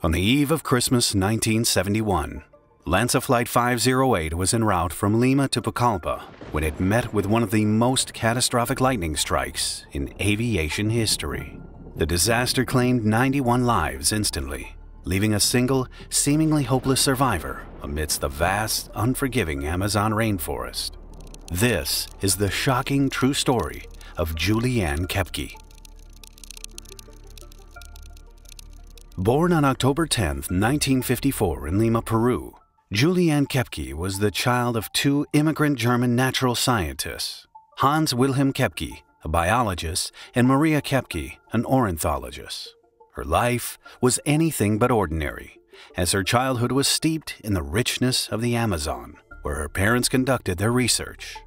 On the eve of Christmas 1971, LANSA Flight 508 was en route from Lima to Pucallpa when it met with one of the most catastrophic lightning strikes in aviation history. The disaster claimed 91 lives instantly, leaving a single, seemingly hopeless survivor amidst the vast, unforgiving Amazon rainforest. This is the shocking true story of Juliane Koepcke. Born on October 10, 1954, in Lima, Peru, Juliane Koepcke was the child of two immigrant German natural scientists, Hans Wilhelm Koepcke, a biologist, and Maria Koepcke, an ornithologist. Her life was anything but ordinary, as her childhood was steeped in the richness of the Amazon, where her parents conducted their research.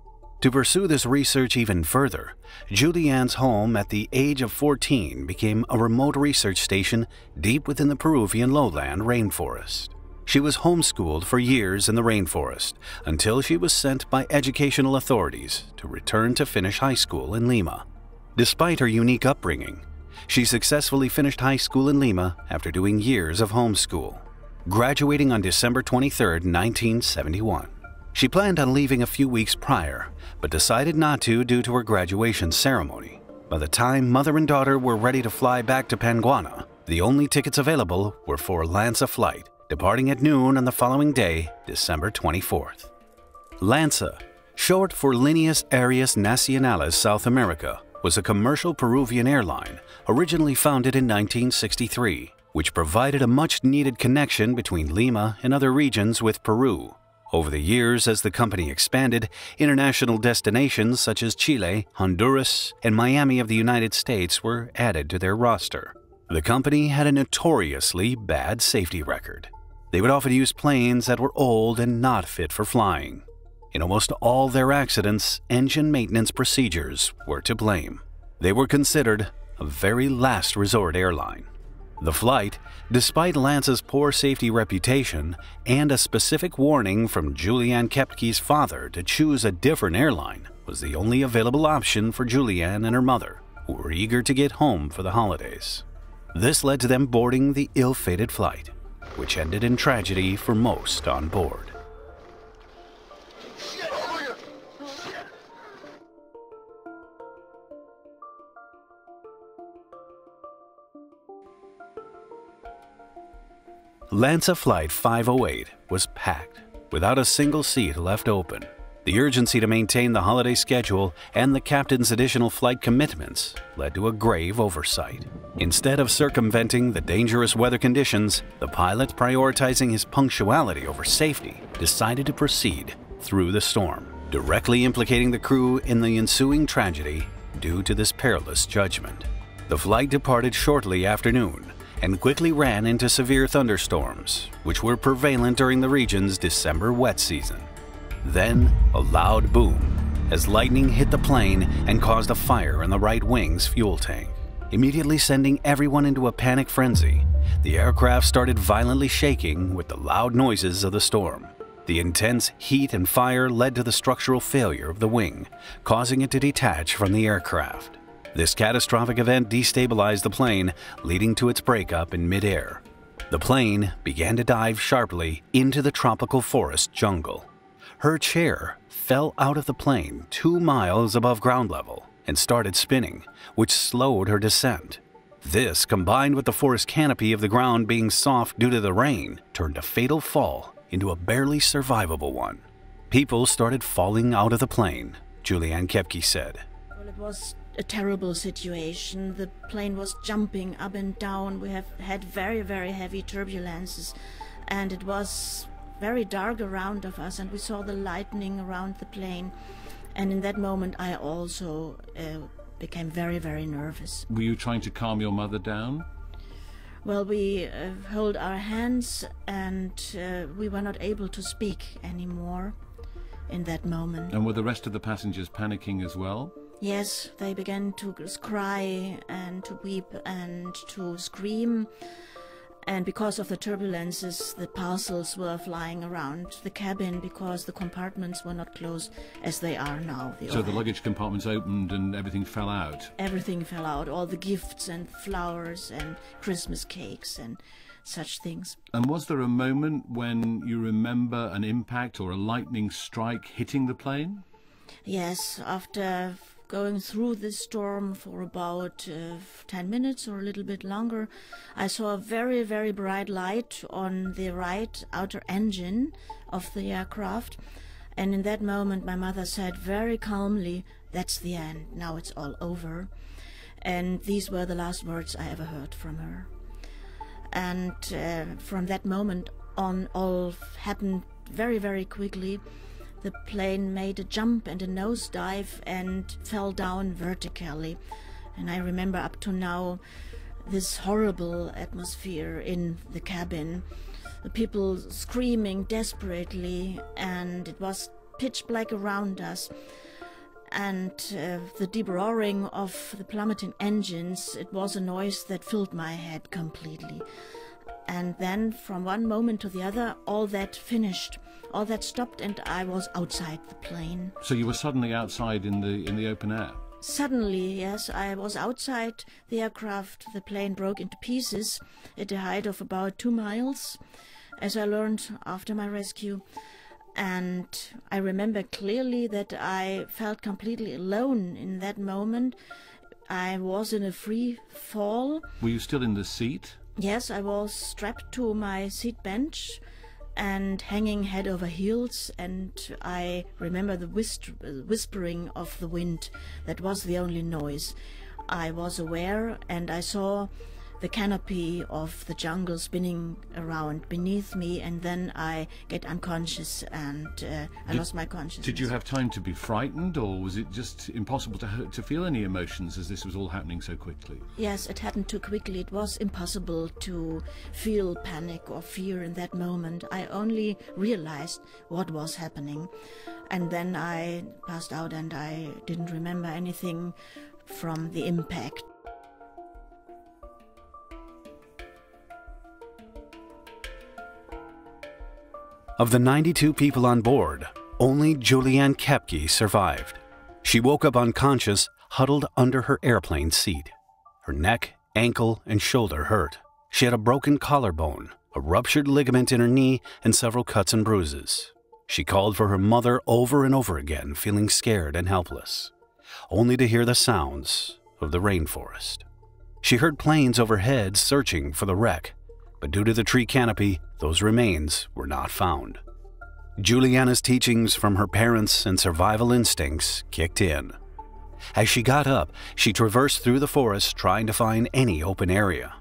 To pursue this research even further, Juliane's home at the age of 14 became a remote research station deep within the Peruvian lowland rainforest. She was homeschooled for years in the rainforest until she was sent by educational authorities to return to finish high school in Lima. Despite her unique upbringing, she successfully finished high school in Lima after doing years of homeschool, graduating on December 23, 1971. She planned on leaving a few weeks prior, but decided not to due to her graduation ceremony. By the time mother and daughter were ready to fly back to Panguana, the only tickets available were for LANSA flight, departing at noon on the following day, December 24th. LANSA, short for Líneas Aéreas Nacionales South America, was a commercial Peruvian airline originally founded in 1963, which provided a much needed connection between Lima and other regions with Peru. Over the years, as the company expanded, international destinations such as Chile, Honduras, and Miami of the United States were added to their roster. The company had a notoriously bad safety record. They would often use planes that were old and not fit for flying. In almost all their accidents, engine maintenance procedures were to blame. They were considered a very last resort airline. The flight, despite LANSA's poor safety reputation and a specific warning from Juliane Koepcke's father to choose a different airline, was the only available option for Juliane and her mother, who were eager to get home for the holidays. This led to them boarding the ill fated flight, which ended in tragedy for most on board. LANSA Flight 508 was packed, without a single seat left open. The urgency to maintain the holiday schedule and the captain's additional flight commitments led to a grave oversight. Instead of circumventing the dangerous weather conditions, the pilot, prioritizing his punctuality over safety, decided to proceed through the storm, directly implicating the crew in the ensuing tragedy due to this perilous judgment. The flight departed shortly after noon, and quickly ran into severe thunderstorms, which were prevalent during the region's December wet season. Then, a loud boom as lightning hit the plane and caused a fire in the right wing's fuel tank, immediately sending everyone into a panic frenzy. The aircraft started violently shaking with the loud noises of the storm. The intense heat and fire led to the structural failure of the wing, causing it to detach from the aircraft. This catastrophic event destabilized the plane, leading to its breakup in midair. The plane began to dive sharply into the tropical forest jungle. Her chair fell out of the plane two miles above ground level and started spinning, which slowed her descent. This, combined with the forest canopy of the ground being soft due to the rain, turned a fatal fall into a barely survivable one. People started falling out of the plane, Juliane Koepcke said. Well, it was a terrible situation. The plane was jumping up and down. We have had very, very heavy turbulences, and it was very dark around of us, and we saw the lightning around the plane. And in that moment, I also uh, became very, very nervous. Were you trying to calm your mother down? Well, we uh, hold our hands, and uh, we were not able to speak anymore in that moment. And were the rest of the passengers panicking as well? Yes, they began to cry and to weep and to scream. And because of the turbulences, the parcels were flying around the cabin because the compartments were not closed as they are now. The so the luggage compartments opened and everything fell out? Everything fell out. All the gifts and flowers and Christmas cakes and such things. And was there a moment when you remember an impact or a lightning strike hitting the plane? Yes, after going through this storm for about uh, 10 minutes or a little bit longer, I saw a very, very bright light on the right outer engine of the aircraft. And in that moment, my mother said very calmly, That's the end. Now it's all over. And these were the last words I ever heard from her. And uh, from that moment on, all happened very, very quickly. The plane made a jump and a nosedive and fell down vertically. And I remember up to now this horrible atmosphere in the cabin. The people screaming desperately, and it was pitch black around us. And uh, the deep roaring of the plummeting engines, it was a noise that filled my head completely. And then, from one moment to the other, all that finished all that stopped and I was outside the plane. So you were suddenly outside in the in the open air. Suddenly, yes, I was outside the aircraft. The plane broke into pieces at a height of about two miles, as I learned after my rescue. And I remember clearly that I felt completely alone in that moment. I was in a free fall. Were you still in the seat? Yes, I was strapped to my seat bench and hanging head over heels, and I remember the whispering of the wind. That was the only noise. I was aware, and I saw the canopy of the jungle spinning around beneath me, and then I get unconscious and uh, I did, lost my consciousness. Did you have time to be frightened, or was it just impossible to to feel any emotions as this was all happening so quickly? Yes, it happened too quickly. It was impossible to feel panic or fear in that moment. I only realized what was happening, and then I passed out, and I didn't remember anything from the impact. Of the 92 people on board, only Juliane Koepcke survived. She woke up unconscious, huddled under her airplane seat. Her neck, ankle, and shoulder hurt. She had a broken collarbone, a ruptured ligament in her knee, and several cuts and bruises. She called for her mother over and over again, feeling scared and helpless, only to hear the sounds of the rainforest. She heard planes overhead searching for the wreck, but due to the tree canopy, those remains were not found. Juliana's teachings from her parents and survival instincts kicked in. As she got up, she traversed through the forest trying to find any open area.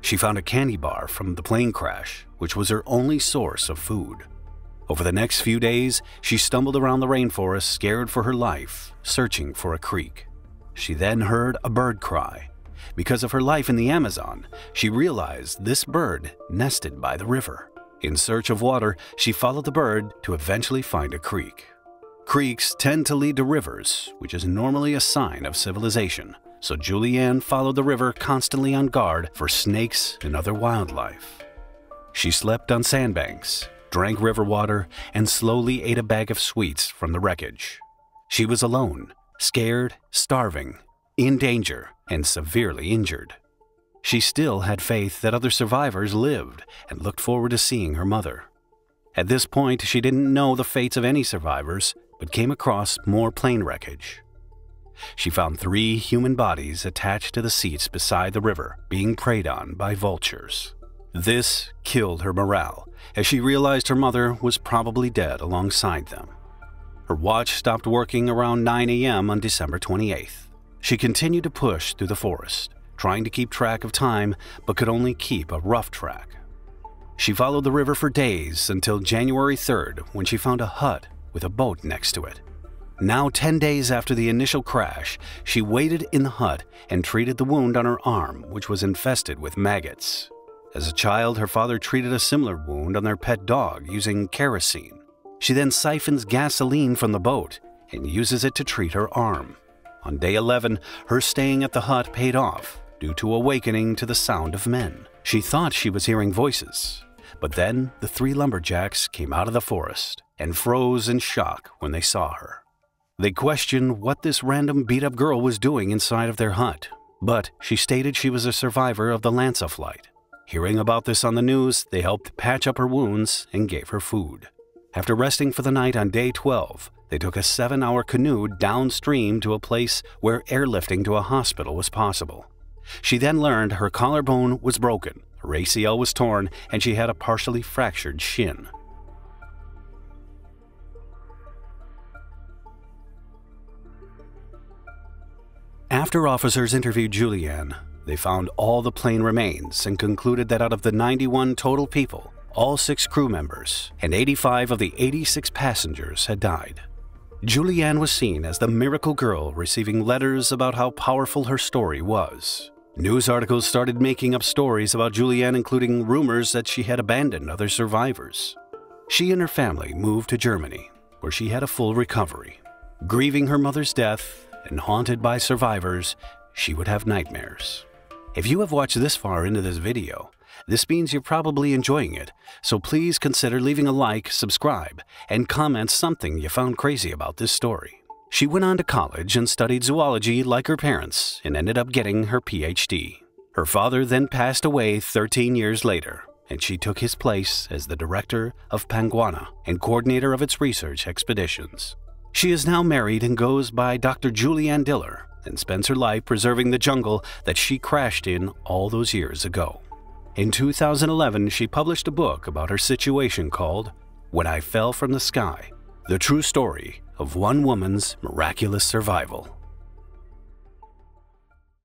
She found a candy bar from the plane crash, which was her only source of food. Over the next few days, she stumbled around the rainforest scared for her life, searching for a creek. She then heard a bird cry because of her life in the Amazon, she realized this bird nested by the river. In search of water, she followed the bird to eventually find a creek. Creeks tend to lead to rivers, which is normally a sign of civilization, so Juliane followed the river constantly on guard for snakes and other wildlife. She slept on sandbanks, drank river water, and slowly ate a bag of sweets from the wreckage. She was alone, scared, starving, in danger, and severely injured. She still had faith that other survivors lived and looked forward to seeing her mother. At this point, she didn't know the fates of any survivors, but came across more plane wreckage. She found three human bodies attached to the seats beside the river, being preyed on by vultures. This killed her morale, as she realized her mother was probably dead alongside them. Her watch stopped working around 9 a.m. on December 28th. She continued to push through the forest, trying to keep track of time, but could only keep a rough track. She followed the river for days until January 3rd when she found a hut with a boat next to it. Now, 10 days after the initial crash, she waited in the hut and treated the wound on her arm, which was infested with maggots. As a child, her father treated a similar wound on their pet dog using kerosene. She then siphons gasoline from the boat and uses it to treat her arm. On day 11, her staying at the hut paid off due to awakening to the sound of men. She thought she was hearing voices, but then the three lumberjacks came out of the forest and froze in shock when they saw her. They questioned what this random beat up girl was doing inside of their hut, but she stated she was a survivor of the LANSA flight. Hearing about this on the news, they helped patch up her wounds and gave her food. After resting for the night on day 12, they took a seven hour canoe downstream to a place where airlifting to a hospital was possible. She then learned her collarbone was broken, her ACL was torn, and she had a partially fractured shin. After officers interviewed Juliane, they found all the plane remains and concluded that out of the 91 total people, all six crew members and 85 of the 86 passengers had died. Juliane was seen as the miracle girl receiving letters about how powerful her story was. News articles started making up stories about Juliane, including rumors that she had abandoned other survivors. She and her family moved to Germany, where she had a full recovery. Grieving her mother's death and haunted by survivors, she would have nightmares. If you have watched this far into this video, this means you're probably enjoying it, so please consider leaving a like, subscribe, and comment something you found crazy about this story. She went on to college and studied zoology like her parents and ended up getting her PhD. Her father then passed away 13 years later, and she took his place as the director of Panguana and coordinator of its research expeditions. She is now married and goes by Dr. Juliane Diller and spends her life preserving the jungle that she crashed in all those years ago. In 2011, she published a book about her situation called When I Fell from the Sky The True Story of One Woman's Miraculous Survival.